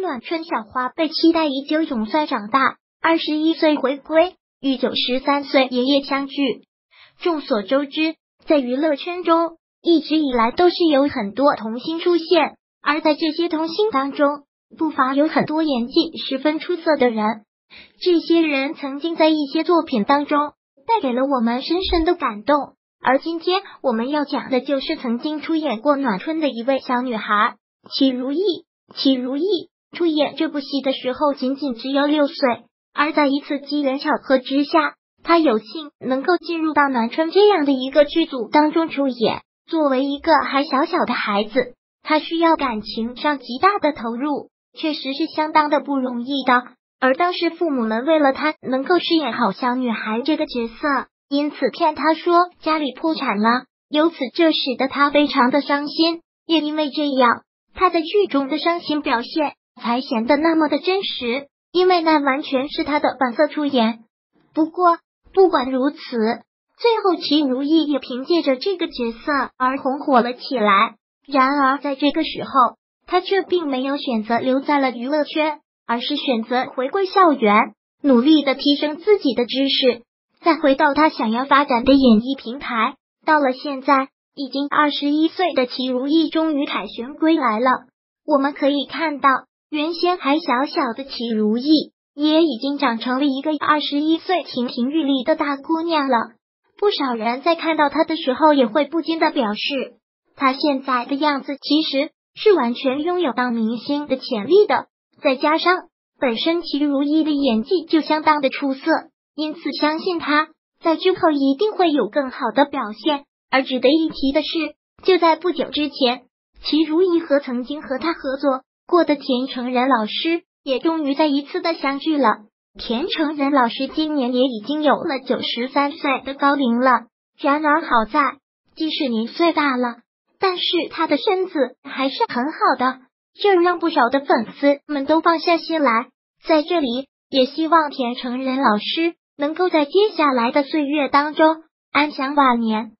暖春小花被期待已久，总算长大，二十一岁回归，与九十三岁爷爷相聚。众所周知，在娱乐圈中，一直以来都是有很多童星出现，而在这些童星当中，不乏有很多演技十分出色的人。这些人曾经在一些作品当中带给了我们深深的感动。而今天我们要讲的就是曾经出演过暖春的一位小女孩齐如意。齐如意出演这部戏的时候仅仅只有六岁，而在一次机缘巧合之下，他有幸能够进入到暖春这样的一个剧组当中出演。作为一个还小小的孩子，他需要感情上极大的投入，确实是相当的不容易的。而当时父母们为了他能够饰演好小女孩这个角色。因此骗他说家里破产了，由此这使得他非常的伤心。也因为这样，他在剧中的伤心表现才显得那么的真实，因为那完全是他的本色出演。不过不管如此，最后齐如意也凭借着这个角色而红火了起来。然而在这个时候，他却并没有选择留在了娱乐圈，而是选择回归校园，努力的提升自己的知识。再回到他想要发展的演艺平台，到了现在，已经二十一岁的齐如意终于凯旋归来了。我们可以看到，原先还小小的齐如意，也已经长成了一个二十一岁亭亭玉立的大姑娘了。不少人在看到她的时候，也会不禁的表示，她现在的样子其实是完全拥有当明星的潜力的。再加上本身齐如意的演技就相当的出色。因此，相信她在之后一定会有更好的表现。而值得一提的是，就在不久之前，齐如意和曾经和他合作过的田成仁老师也终于再一次的相聚了。田成仁老师今年也已经有了九十三岁的高龄了。然而好在，即使年岁大了，但是他的身子还是很好的，这让不少的粉丝们都放下心来。在这里，也希望田成仁老师。能够在接下来的岁月当中安享晚年。